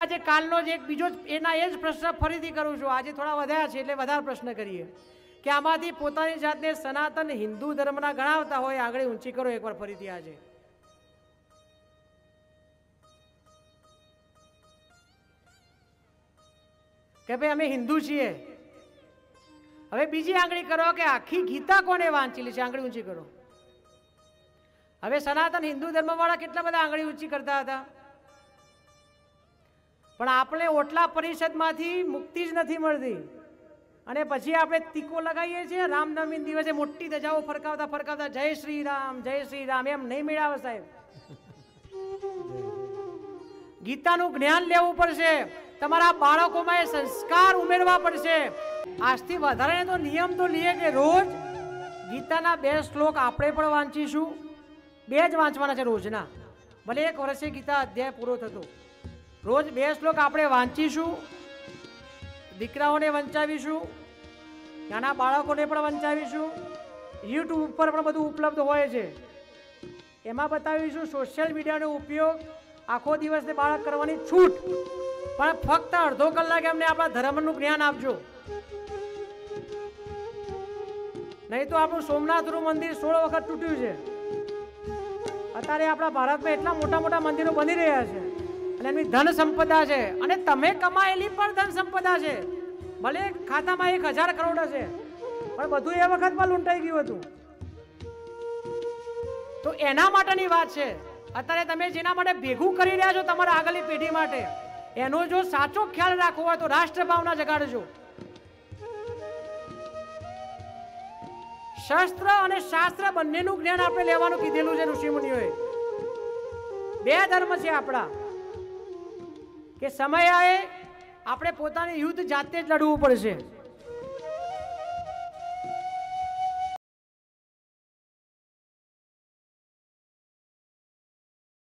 આજે કાલનો જ એક બીજો એના એ જ પ્રશ્ન ફરીથી કરું છું. આજે થોડા વધ્યા છે એટલે વધારે પ્રશ્ન કરીએ. કે આમાંથી પોતાની જાતને સનાતન હિન્દુ ધર્મના ગણાવતા હોય, આગળ ઊંચી કરો એકવાર ફરીથી આજે. કે ભાઈ અમે હિન્દુ છીએ. હવે બીજી આંગળી કરો કે આખી ગીતા કોને વાંચેલી છે? આંગળી ઊંચી કરો. હવે સનાતન હિન્દુ ધર્મવાળા કેટલા બધા આંગળી ઊંચી કરતા હતા? પણ આપણે ઓટલા પરિષદમાંથી મુક્તિ જ નથી મળતી. અને પછી આપણે તીકો લગાવીએ છીએ રામનવમી દિવસે મોટી ધજાઓ ફરકાવતા ફરકાવતા જય શ્રી રામ, જય શ્રી રામ, એમ નહીં મેળાવે સાહેબ. ગીતાનું જ્ઞાન લેવું પડશે, તમારા બાળકોમાં એ સંસ્કાર ઉમેરવા પડશે. આજથી વધારે તો નિયમ તો લઈએ કે રોજ ગીતાના બે શ્લોક આપણે પણ વાંચીશું, બે જ વાંચવાના છે રોજના. ભલે એક વર્ષે ગીતા અધ્યાય પૂરો થતો. રોજ બે શ્લોક આપણે વાંચીશું, દીકરાઓને વંચાવીશું, નાના બાળકોને પણ વંચાવીશું, યુટ્યુબ ઉપર પણ બધું ઉપલબ્ધ હોય છે. એમાં બતાવીશું સોશિયલ મીડિયાનો ઉપયોગ આખો દિવસને બાળક કરવાની છૂટ. પણ ફક્ત અડધો કલાક એમને આપણા ધર્મનું જ્ઞાન આપજો. નહીં તો આપણું સોમનાથનું મંદિર સોળ વખત તૂટ્યું છે. અત્યારે આપણા ભારતમાં એટલા મોટા મોટા મંદિરો બની રહ્યા છે. અને એમની ધન સંપદા છે. અને તમે કમાયેલી પણ ધન સંપદા છે. ભલે ખાતામાં એક હજાર કરોડ હશે, પણ બધું એ વખતમાં લૂંટાઈ ગયું હતું. તો એના માટેની વાત છે. અત્યારે તમે જેના માટે ભેગું કરી રહ્યા છો તમારા આગળની પેઢી માટે, એનો જો સાચો ખ્યાલ રાખવો હોય તો રાષ્ટ્રભાવના જગાડજો. શસ્ત્ર અને શાસ્ત્ર બંનેનું જ્ઞાન આપણે લેવાનું કીધેલું છે ઋષિમુનિઓએ. બે ધર્મ છે આપણા. કે સમય આવે આપણે પોતાનું યુદ્ધ જાતે જ લડવું પડશે.